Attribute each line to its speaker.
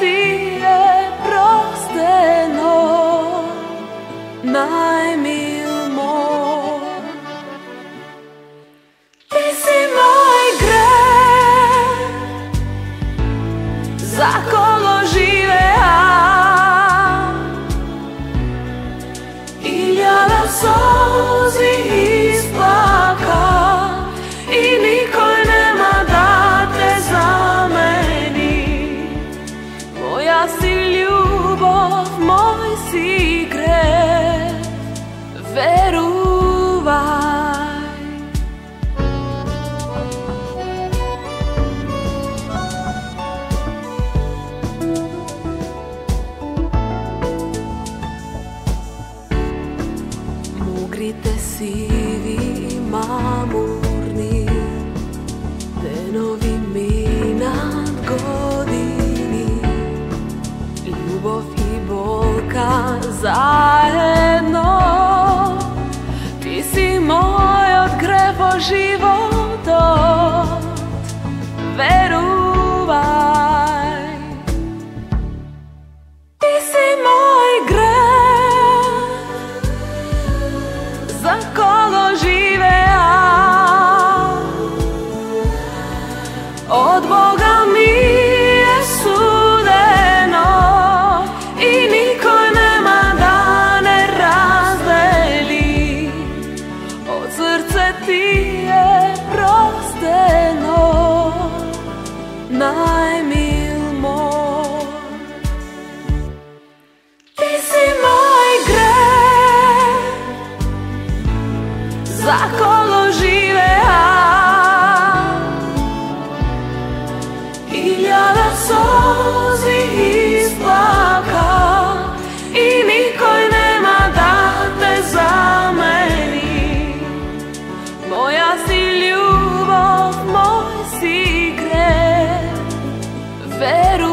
Speaker 1: ti je prosteno, naj scritte sivi ma murni, de novi miei. I'm ver o